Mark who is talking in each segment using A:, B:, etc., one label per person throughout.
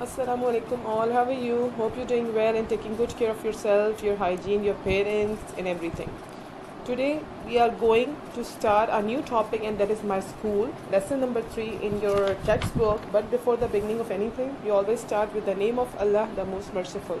A: Assalamu alaikum all. How are you? Hope you're doing well and taking good care of yourself, your hygiene, your parents, and everything. Today we are going to start a new topic, and that is my school. Lesson number three in your textbook. But before the beginning of anything, you always start with the name of Allah, the Most Merciful.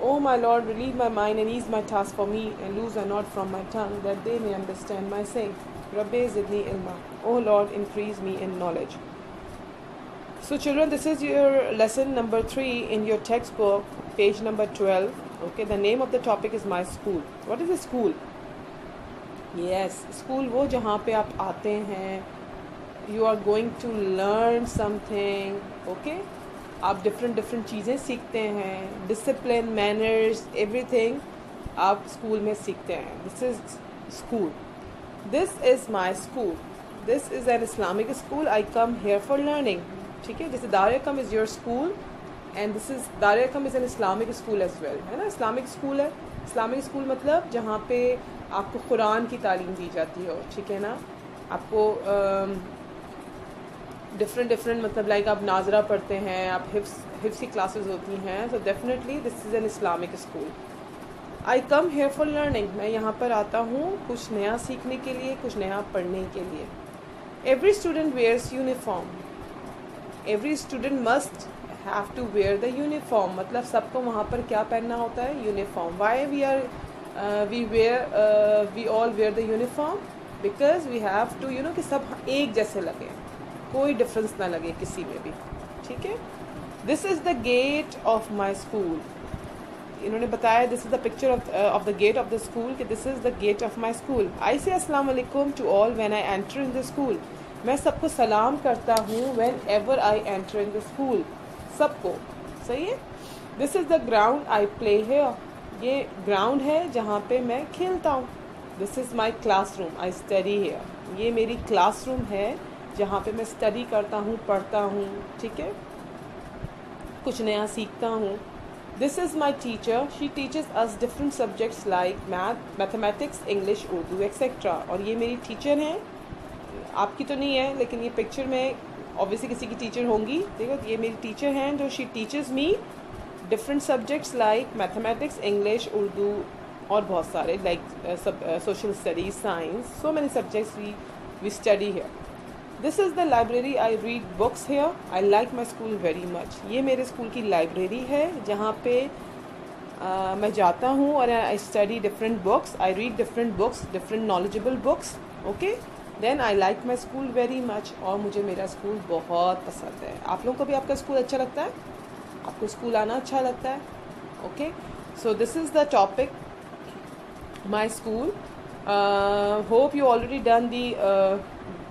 A: O my Lord, relieve my mind and ease my task for me, and loose a knot from my tongue, that they may understand my saying. Rabbi zidni ilma. O Lord, increase me in knowledge. So, children, this is your lesson number three in your textbook, page number 12. Okay, the name of the topic is My School. What is a school? Yes, school वो जहाँ पे आप आते हैं you are going to learn something okay आप different different चीज़ें सीखते हैं डिसिप्लिन मैनर्स एवरीथिंग आप स्कूल में सीखते हैं। This is school this is my school this is an Islamic school I come here for learning ठीक है? जैसे Darkam is your school and this is Darkam is an Islamic school as well है ना? Islamic school है। Islamic school मतलब जहाँ पे आपको कुरान की तालीम दी जाती हो। ठीक है ना? आपको डिफरेंट डिफरेंट मतलब लाइक आप नाजरा पढ़ते हैं, आप हिफ्स हिफ्स की क्लासेस होती हैं so definitely this is an Islamic school I come here for learning मैं यहाँ पर आता हूँ कुछ नया सीखने के लिए, कुछ नया पढ़ने के लिए. Every student wears uniform every student must have to wear the uniform मतलब सबको वहाँ पर क्या पहनना होता है? Uniform why we are we wear we all wear the uniform because we have to you know कि सब एक जैसे लगे. कोई डिफरेंस ना लगे किसी में भी। ठीक है? This is the gate of my school इन्होंने बताया this is the picture of the gate of the school कि this is the gate of my school I say वालेकुम to all when I enter in the school मैं सबको सलाम करता हूँ whenever I enter in the school सबको। सही है? This is the ground I play है ये ग्राउंड है जहाँ पे मैं खेलता हूँ। This is my class room I study here ये मेरी क्लास रूम है जहाँ पे मैं स्टडी करता हूँ, पढ़ता हूँ, ठीक है? कुछ नया सीखता हूँ। This is my teacher she teachers us different subjects like math mathematics English Urdu etcetera और ये मेरी टीचर हैं। आपकी तो नहीं है, लेकिन ये पिक्चर में ऑब्वियसली किसी की टीचर होंगी। देखो ये मेरी टीचर हैं जो she teachers me different subjects like mathematics English Urdu और बहुत सारे like social studies science so many subjects we we study है this is the library I read books here I like my school very much ये मेरे school की library है जहाँ पे uh, मैं जाता हूँ और I study different books I read different books different knowledgeable books okay then I like my school very much और मुझे मेरा स्कूल बहुत पसंद है। आप लोगों को भी आपका स्कूल अच्छा लगता है? आपको स्कूल आना अच्छा लगता है? Okay so this is the topic my school hope you already done the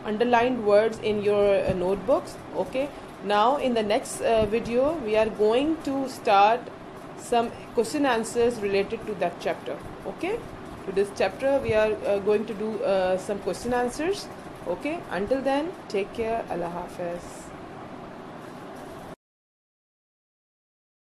A: underlined words in your uh, notebooks okay? Now in the next uh, video we are going to start some question answers related to that chapter okay? To this chapter we are uh, going to do uh, some question answers okay? Until then take care. Allah hafiz